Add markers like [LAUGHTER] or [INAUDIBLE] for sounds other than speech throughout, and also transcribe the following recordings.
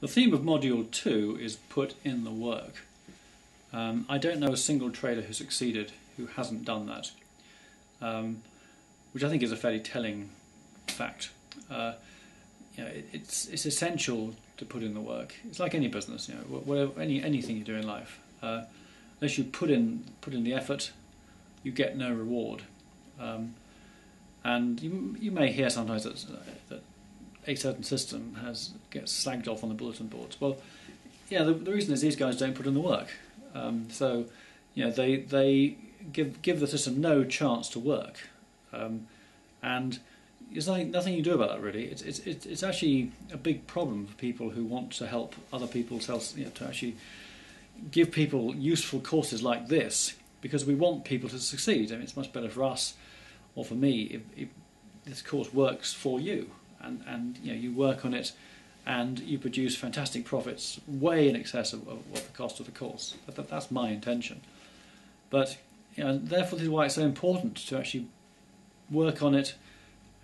The theme of Module 2 is put in the work. Um, I don't know a single trader who succeeded who hasn't done that, um, which I think is a fairly telling fact. Uh, you know, it, it's, it's essential to put in the work. It's like any business, you know, whatever, any, anything you do in life. Uh, unless you put in, put in the effort, you get no reward. Um, and you, you may hear sometimes that, that a certain system has gets slagged off on the bulletin boards. Well, yeah, the, the reason is these guys don't put in the work. Um, so, you know, they they give give the system no chance to work, um, and there's nothing, nothing you do about that really. It's, it's it's actually a big problem for people who want to help other people self, you know, to actually give people useful courses like this because we want people to succeed. I mean, it's much better for us or for me if, if this course works for you and, and you know you work on it and you produce fantastic profits way in excess of, of what the cost of the course. That, that's my intention. But you know, therefore, this is why it's so important to actually work on it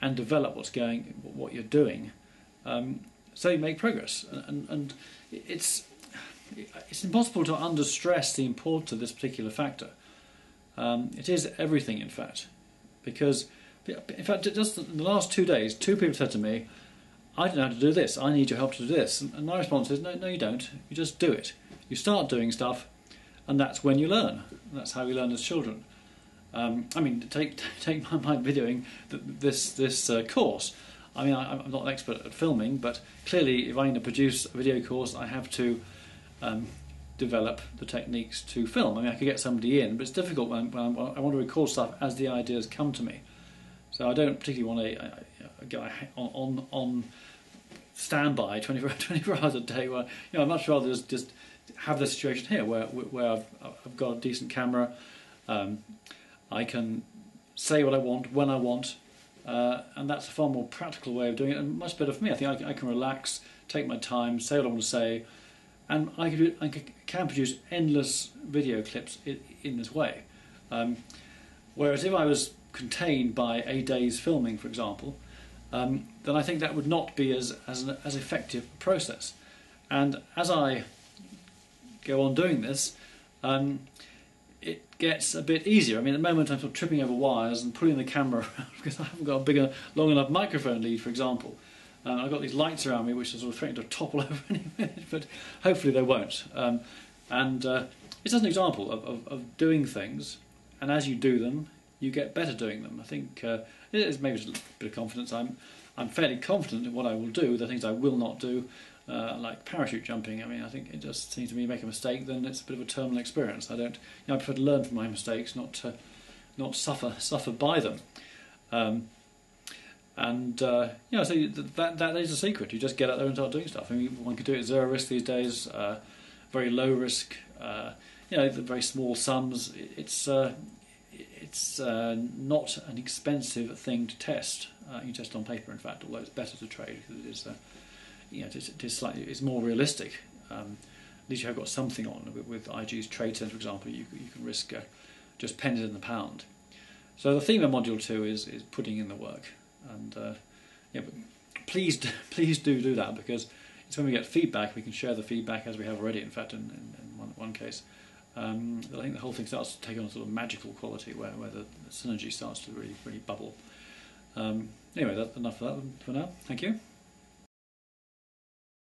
and develop what's going, what you're doing, um, so you make progress. And, and, it's it's impossible to under stress the importance of this particular factor. Um, it is everything, in fact, because in fact, just in the last two days, two people said to me, I don't know how to do this. I need your help to do this. And my response is, no, no, you don't. You just do it. You start doing stuff, and that's when you learn. That's how we learn as children. Um, I mean, take [LAUGHS] take my, my videoing this this uh, course. I mean, I, am not an expert at filming, but clearly, if I'm going to produce a video course, I have to um, develop the techniques to film. I mean, I could get somebody in, but it's difficult when, when I want to record stuff as the ideas come to me. So I don't particularly want to go on, on, on standby 24, [LAUGHS] 24 hours a day. Where you know, I'd much rather just, just have the situation here where where I've, I've got a decent camera. Um, I can say what I want when I want, uh, and that's a far more practical way of doing it, and much better for me. I think I can, I can relax, take my time, say what I want to say, and I can, I can produce endless video clips in, in this way. Um, whereas if I was contained by a day's filming, for example, um, then I think that would not be as, as, an, as effective a process. And as I go on doing this, um, it gets a bit easier. I mean, at the moment I'm sort of tripping over wires and pulling the camera [LAUGHS] around because I haven't got a bigger, long enough microphone lead, for example. Um, I've got these lights around me which are sort of threatening to topple [LAUGHS] over any minute, but hopefully they won't. Um, and uh, it's just an example of, of, of doing things, and as you do them, you get better doing them. I think uh, it is maybe a bit of confidence. I'm I'm fairly confident in what I will do. The things I will not do, uh, like parachute jumping. I mean, I think it just seems to me you make a mistake, then it's a bit of a terminal experience. I don't. You know, I prefer to learn from my mistakes, not to, not suffer suffer by them. Um, and uh, you know, so that that is a secret. You just get out there and start doing stuff. I mean, one could do it at zero risk these days, uh, very low risk. Uh, you know, very small sums. It's uh, it's uh, not an expensive thing to test. Uh, you test on paper, in fact, although it's better to trade because it is, uh, you know, it is, it is slightly, it's more realistic. Um, at least you have got something on. With, with IG's Trade Centre, for example, you, you can risk uh, just pennies in the pound. So the theme of Module 2 is, is putting in the work. And uh, yeah, please, [LAUGHS] please do do that because it's when we get feedback, we can share the feedback as we have already, in fact, in, in, in one, one case um, I think the whole thing starts to take on a sort of magical quality where, where the, synergy starts to really, really bubble. Um, anyway, that's enough of that for now. Thank you.